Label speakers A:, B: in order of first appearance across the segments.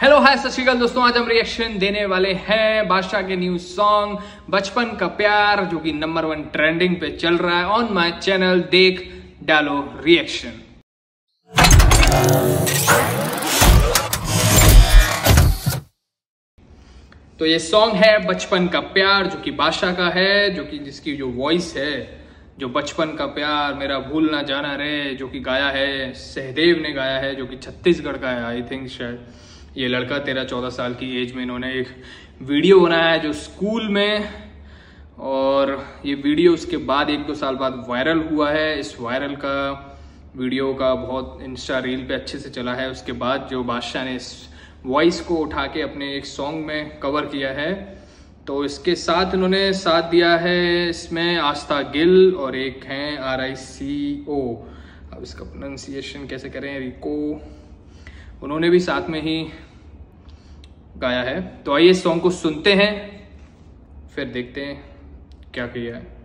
A: Hello hi सत श्रीकाल दोस्तों, आज हम रिएक्शन देने वाले हैं बादशाह के न्यू सॉन्ग बचपन का प्यार, जो कि नंबर वन ट्रेंडिंग पे चल रहा है ऑन माय चैनल देख, डालो रिएक्शन तो ये सॉन्ग है, बचपन का प्यार, जो कि बादशाह का है, जो कि जिसकी जो वॉइस है, जो बचपन का प्यार, मेरा भूल ना जाना रे, जो कि गाया है, सहदेव ने गाया है, जो कि छत्तीसगढ़ का है आई थिंक शायद. ये लड़का तेरह चौदह साल की एज में इन्होंने एक वीडियो बनाया है जो स्कूल में, और ये वीडियो उसके बाद एक दो साल बाद वायरल हुआ है। इस वायरल का वीडियो का बहुत इंस्टा रील पे अच्छे से चला है। उसके बाद जो बादशाह ने इस वॉइस को उठा के अपने एक सॉन्ग में कवर किया है। तो इसके साथ इन्होंने साथ दिया है इसमें आस्था गिल और एक हैं आर आई सी ओ अब इसका प्रोनाउंसिएशन कैसे करें? रिको उन्होंने भी साथ में ही गाया है। तो आइए इस सॉन्ग को सुनते हैं, फिर देखते हैं क्या किया है।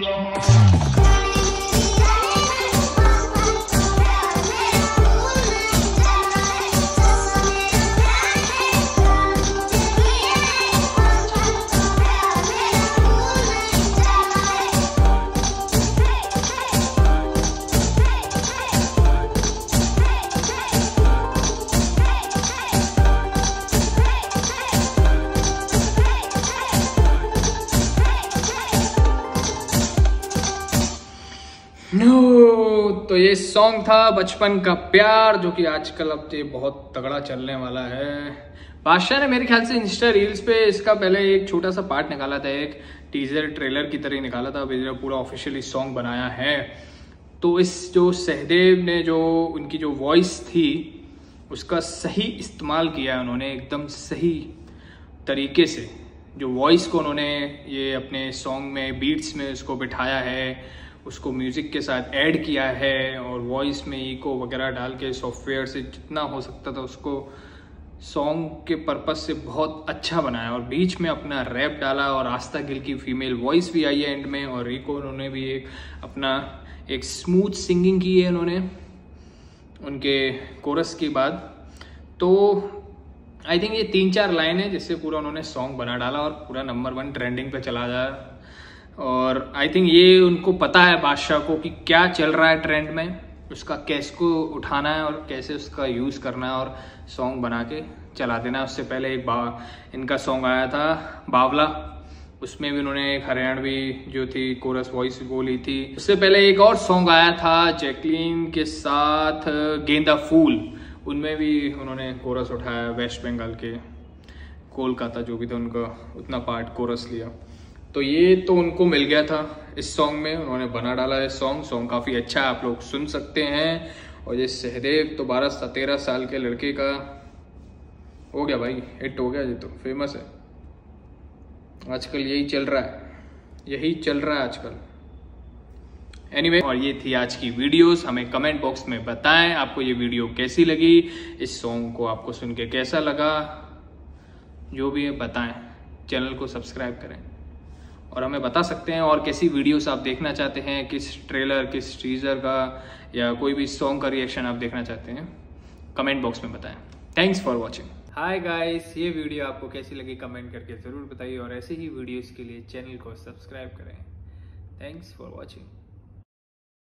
A: नो तो ये सॉन्ग था बचपन का प्यार, जो कि आजकल अब ये बहुत तगड़ा चलने वाला है। बादशाह ने मेरे ख्याल से इंस्टा रील्स पे इसका पहले एक छोटा सा पार्ट निकाला था, एक टीजर ट्रेलर की तरह निकाला था अभी पूरा ऑफिशियली सॉन्ग बनाया है। तो इस जो सहदेव ने जो उनकी जो वॉइस थी, उसका सही इस्तेमाल किया उन्होंने एकदम सही तरीके से। जो वॉइस को उन्होंने ये अपने सॉन्ग में बीट्स में उसको बिठाया है उसको म्यूज़िक के साथ ऐड किया है और वॉइस में इको वगैरह डाल के सॉफ्टवेयर से जितना हो सकता था उसको सॉन्ग के पर्पज से बहुत अच्छा बनाया और बीच में अपना रैप डाला और आस्था गिल की फीमेल वॉइस भी आई है एंड में और इको उन्होंने भी एक अपना एक स्मूथ सिंगिंग की है उन्होंने उनके कोरस के बाद। तो आई थिंक ये तीन चार लाइन है जिससे पूरा उन्होंने सॉन्ग बना डाला और पूरा नंबर वन ट्रेंडिंग पे चला जा और आई थिंक ये उनको पता है बादशाह को कि क्या चल रहा है ट्रेंड में। उसका कैसे को उठाना है और कैसे उसका यूज़ करना है और सॉन्ग बना के चला देना है। उससे पहले एक बा, इनका सॉन्ग आया था, बावला। उसमें भी उन्होंने एक हरियाणवी जो थी कोरस वॉइस बोली थी। उससे पहले एक और सॉन्ग आया था जैकलीन के साथ, गेंदा फूल। उनमें भी उन्होंने कोरस उठाया वेस्ट बंगाल के, कोलकाता जो भी था उनका, उतना पार्ट कोरस लिया। तो ये तो उनको मिल गया था। इस सॉन्ग में उन्होंने बना डाला है सॉन्ग सॉन्ग काफ़ी अच्छा है आप लोग सुन सकते हैं। और ये सहदेव तो बारह तेरह साल के लड़के का हो गया भाई। हिट हो गया ये तो। फ़ेमस है। आजकल यही चल रहा है। यही चल रहा है आजकल। एनीवे anyway, और ये थी आज की वीडियोस हमें कमेंट बॉक्स में बताएँ आपको ये वीडियो कैसी लगी। इस सॉन्ग को आपको सुन के कैसा लगा। जो भी है बताएँ। चैनल को सब्सक्राइब करें। और हमें बता सकते हैं और कैसी वीडियोस आप देखना चाहते हैं, किस ट्रेलर किस टीजर का, या कोई भी सॉन्ग का रिएक्शन आप देखना चाहते हैं कमेंट बॉक्स में बताएँ। Thanks for watching hi guys ये वीडियो आपको कैसी लगी कमेंट करके ज़रूर बताइए और ऐसे ही वीडियोज़ के लिए चैनल को सब्सक्राइब करें। Thanks for watching